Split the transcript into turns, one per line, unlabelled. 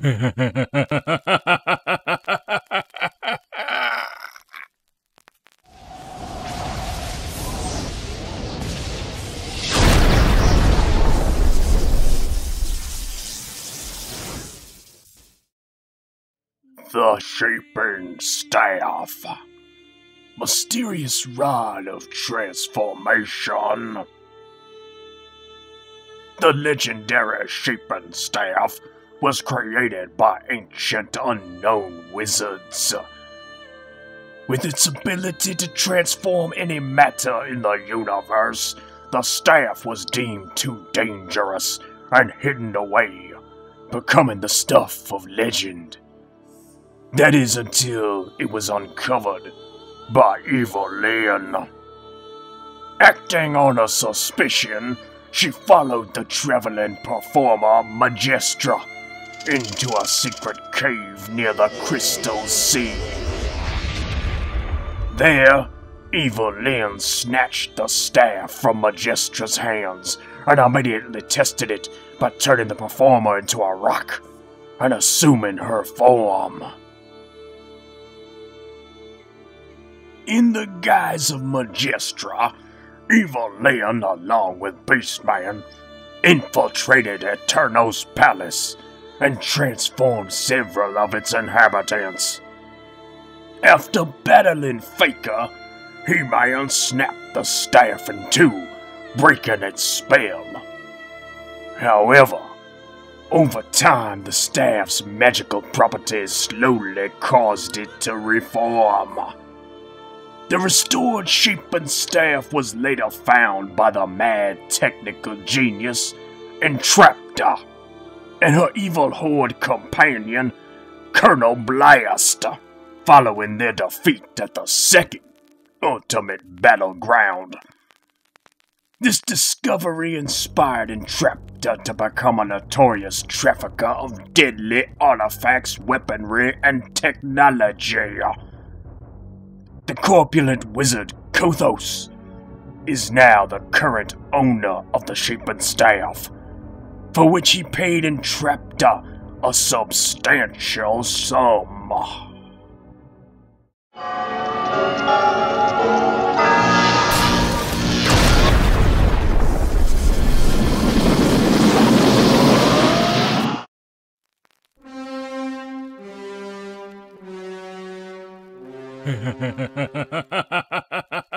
the Shaping Staff. Mysterious Rod of Transformation. The legendary Shaping Staff was created by ancient unknown wizards. With its ability to transform any matter in the universe, the staff was deemed too dangerous and hidden away, becoming the stuff of legend. That is until it was uncovered by Evil-Lyn. Acting on a suspicion, she followed the traveling performer Majestra into a secret cave near the Crystal Sea. There, Evil-Lyn snatched the staff from Majestra's hands and immediately tested it by turning the performer into a rock and assuming her form. In the guise of Majestra, Evil-Lyn, along with Beastman, infiltrated Eternos palace and transformed several of its inhabitants. After battling Faker, He-Man snapped the staff in two, breaking its spell. However, over time, the staff's magical properties slowly caused it to reform. The restored Shaping Staff was later found by the mad technical genius Entrapta and her evil horde companion, Colonel Blast, following their defeat at the second ultimate battleground. This discovery inspired Entrapta to become a notorious trafficker of deadly artifacts, weaponry, and technology. The corpulent wizard Kothos is now the current owner of the Shaping Staff, for which he paid Entrapta a substantial sum.